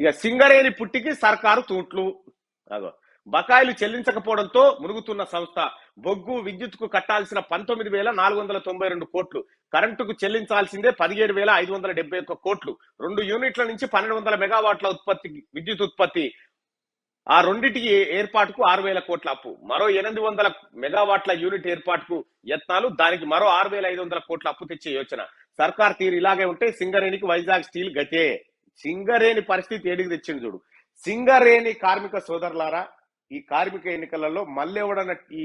ఇక సింగరేణి పుట్టికి సర్కారు తూట్లు. అదో బకాయిలు చెల్లించకపోవడంతో మునుగుతున్న సంస్థ బొగ్గు విద్యుత్కు కట్టాల్సిన పంతొమ్మిది వేల నాలుగు వందల తొంభై రెండు కోట్లు కరెంటుకు చెల్లించాల్సిందే పదిహేడు వేల ఐదు వందల డెబ్బై ఒక్క కోట్లు. రెండు యూనిట్ల నుంచి పన్నెండు వందల మెగావాట్ల ఉత్పత్తి విద్యుత్ ఉత్పత్తి. ఆ రెండింటికి ఏర్పాటుకు ఆరు వేల కోట్ల అప్పు. మరో ఎనిమిది వందల మెగావాట్ల యూనిట్ ఏర్పాటుకు యత్నాలు దానికి మరో ఆరు వేల ఐదు వందల కోట్ల అప్పు తెచ్చే యోచన. సర్కార్ తీరు ఇలాగే ఉంటే సింగరేణికి వైజాగ్ స్టీల్ గతే. సింగరేణి పరిస్థితి ఏడికి తెచ్చింది చూడు. సింగరేణి కార్మిక సోదరులారా ఈ కార్మిక ఎన్నికలలో మళ్ళీ ఎవడన్నా ఈ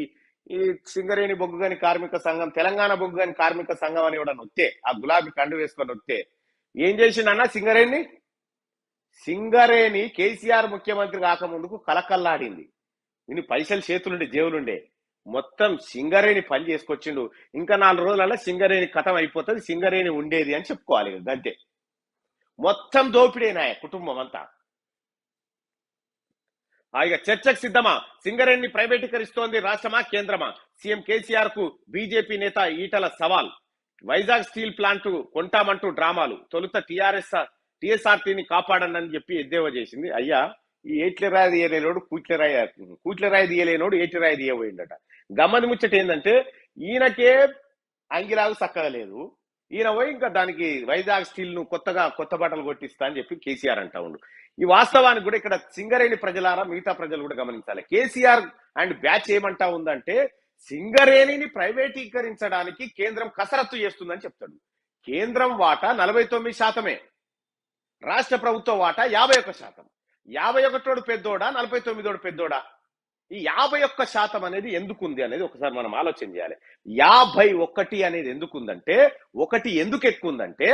ఈ సింగరేణి బొగ్గుగని కార్మిక సంఘం తెలంగాణ బొగ్గు బొగ్గుగని కార్మిక సంఘం అని ఎవడన్నా వస్తే ఆ గులాబీ కండు వేసుకొని వస్తే ఏం చేసిండన్నా సింగరేణి సింగరేణి కేసీఆర్ ముఖ్యమంత్రి కాకముందుకు కలకల్లాడింది ఇన్ని పైసలు చేతులుండే జేవులుండే మొత్తం సింగరేణి పని చేసుకొచ్చిండు. ఇంకా నాలుగు రోజులలో సింగరేణి కథం అయిపోతుంది సింగరేణి ఉండేది అని చెప్పుకోవాలి అంతే. మొత్తం దోపిడేనాయ కుటుంబం అంతా. ఆ ఇక చర్చకు సిద్ధమా? సింగరేణిని ప్రైవేటీకరిస్తోంది రాష్ట్రమా కేంద్రమా? సీఎం కేసీఆర్కు బీజేపీ నేత ఈటల సవాల్. వైజాగ్ స్టీల్ ప్లాంట్ కొంటామంటూ డ్రామాలు. తొలుత టీఆర్ఎస్ టీఎస్ఆర్టీని కాపాడనని చెప్పి ఎద్దేవా చేసింది. అయ్యా ఈ ఏట్లరాయి తీయలేనోడు కూట్లరాయి కూట్లరాయి తీయలేనోడు ఏట్లరాయి తీయబోయిందట గమ్మని ముచ్చట ఏంటంటే ఈయనకే అంగిరాగు చక్కగా లేదు. ఈయన పోయి ఇంకా దానికి వైజాగ్ స్టీల్ను కొత్తగా కొత్త బట్టలు కొట్టిస్తా అని చెప్పి కేసీఆర్ అంటా ఉండు. ఈ వాస్తవానికి కూడా ఇక్కడ సింగరేణి ప్రజలారా మిగతా ప్రజలు కూడా గమనించాలి. కేసీఆర్ అండ్ బ్యాచ్ ఏమంటా ఉందంటే సింగరేణిని ప్రైవేటీకరించడానికి కేంద్రం కసరత్తు చేస్తుందని చెప్తాడు. కేంద్రం వాటా నలభై తొమ్మిది శాతమే. రాష్ట్ర ప్రభుత్వ వాటా యాభై ఒక్క శాతం. యాభై ఒకటోడు పెద్దోడా నలభై తొమ్మిదోడు పెద్దోడా? ఈ యాభై ఒక్క శాతం అనేది ఎందుకుంది అనేది ఒకసారి మనం ఆలోచన చేయాలి. యాభై ఒకటి అనేది ఎందుకుందంటే ఒకటి ఎందుకు ఎక్కువ ఉందంటే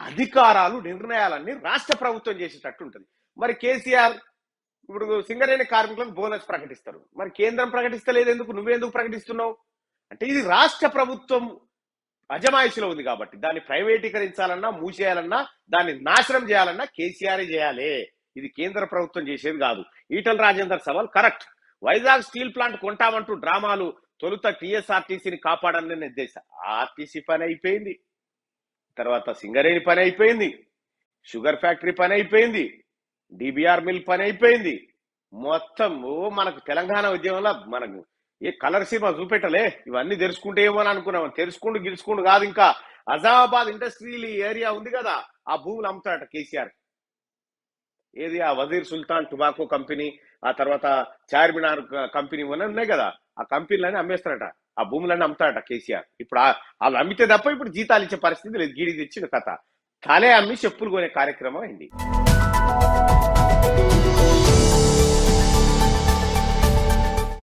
అధికారాలు నిర్ణయాలన్నీ రాష్ట్ర ప్రభుత్వం చేసేటట్టు ఉంటుంది. మరి కేసీఆర్ ఇప్పుడు సింగరేణి కార్మికులకు బోనస్ ప్రకటిస్తారు. మరి కేంద్రం ప్రకటిస్తలేదు ఎందుకు? నువ్వెందుకు ప్రకటిస్తున్నావు? అంటే ఇది రాష్ట్ర ప్రభుత్వం అజమాయిషిలో ఉంది కాబట్టి దాన్ని ప్రైవేటీకరించాలన్నా మూసేయాలన్నా దాన్ని నాశనం చేయాలన్నా కేసీఆర్ చేయాలి. ఇది కేంద్ర ప్రభుత్వం చేసేది కాదు. ఈటల రాజేందర్ సవాల్ కరెక్ట్. వైజాగ్ స్టీల్ ప్లాంట్ కొంటామంటూ డ్రామాలు తొలుత టీఎస్ఆర్టీసీని కాపాడాలని దేశ ఆర్టీసీ పని అయిపోయింది. తర్వాత సింగరేణి పని అయిపోయింది. షుగర్ ఫ్యాక్టరీ పని అయిపోయింది. డిబిఆర్ మిల్ పని అయిపోయింది. మొత్తం మనకు తెలంగాణ ఉద్యమంలో మనకు ఏ కలర్ సినిమా చూపెట్టలే? ఇవన్నీ తెలుసుకుంటే ఏమో అని అనుకున్నాం. తెలుసుకుంటూ గెలుచుకుంటూ కాదు ఇంకా. అజామాబాద్ ఇండస్ట్రియల్ ఏరియా ఉంది కదా ఆ భూములు అమ్ముతాడట కేసీఆర్. ఏది? ఆ వజీర్ సుల్తాన్ టుబాకో కంపెనీ ఆ తర్వాత చార్మినార్ కంపెనీ ఇవన్నీ ఉన్నాయి కదా. ఆ కంపెనీలన్నీ అమ్మేస్తారట. ఆ భూములన్నీ అమ్ముతారట కేసీఆర్. ఇప్పుడు వాళ్ళు అమ్మితే తప్ప ఇప్పుడు జీతాలు ఇచ్చే పరిస్థితి లేదు. గీడి తెచ్చిన కథ. తలే అమ్మి చెప్పులు కొనే కార్యక్రమం అయింది.